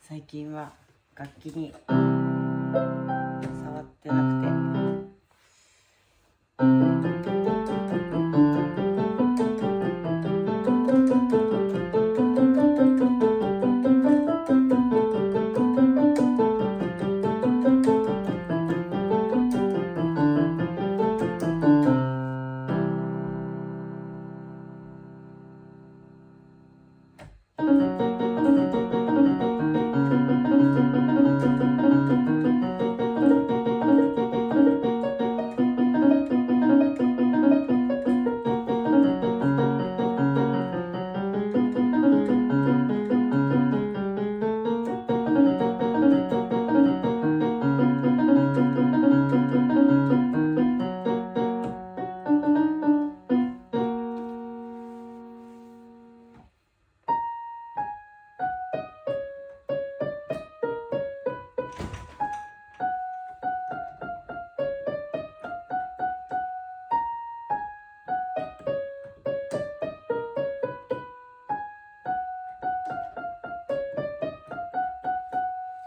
最近は楽器に触ってなくて。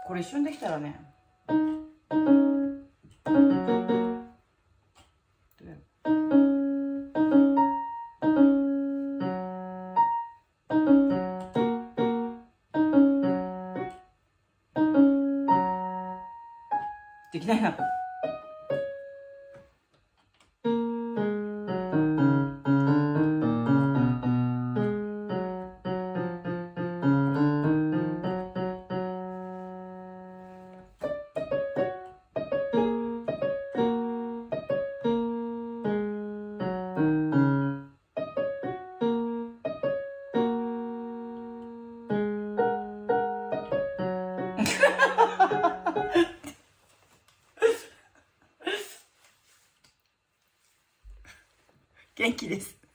これ一瞬できたらねできないな。元気です。